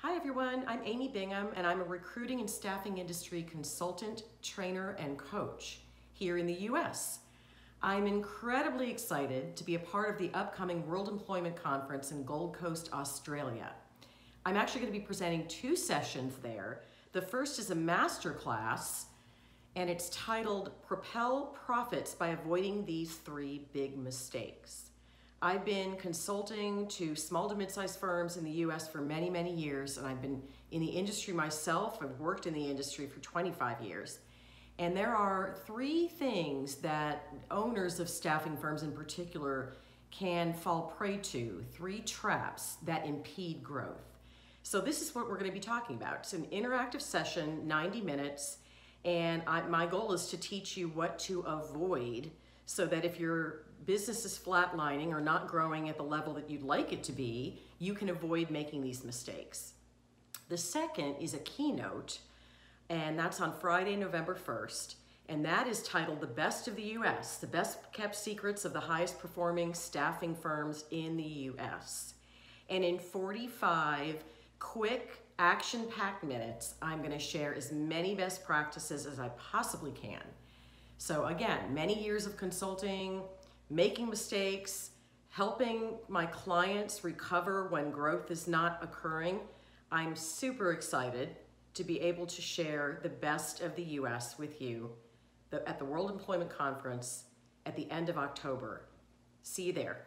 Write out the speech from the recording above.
Hi everyone, I'm Amy Bingham and I'm a recruiting and staffing industry consultant, trainer, and coach here in the US. I'm incredibly excited to be a part of the upcoming World Employment Conference in Gold Coast, Australia. I'm actually going to be presenting two sessions there. The first is a master class and it's titled Propel Profits by Avoiding These Three Big Mistakes. I've been consulting to small to mid-sized firms in the US for many, many years, and I've been in the industry myself. I've worked in the industry for 25 years. And there are three things that owners of staffing firms in particular can fall prey to, three traps that impede growth. So this is what we're going to be talking about. It's an interactive session, 90 minutes, and I, my goal is to teach you what to avoid so that if your business is flatlining or not growing at the level that you'd like it to be, you can avoid making these mistakes. The second is a keynote, and that's on Friday, November 1st, and that is titled The Best of the US, the best kept secrets of the highest performing staffing firms in the US. And in 45 quick, action packed minutes, I'm going to share as many best practices as I possibly can so again, many years of consulting, making mistakes, helping my clients recover when growth is not occurring. I'm super excited to be able to share the best of the US with you at the World Employment Conference at the end of October. See you there.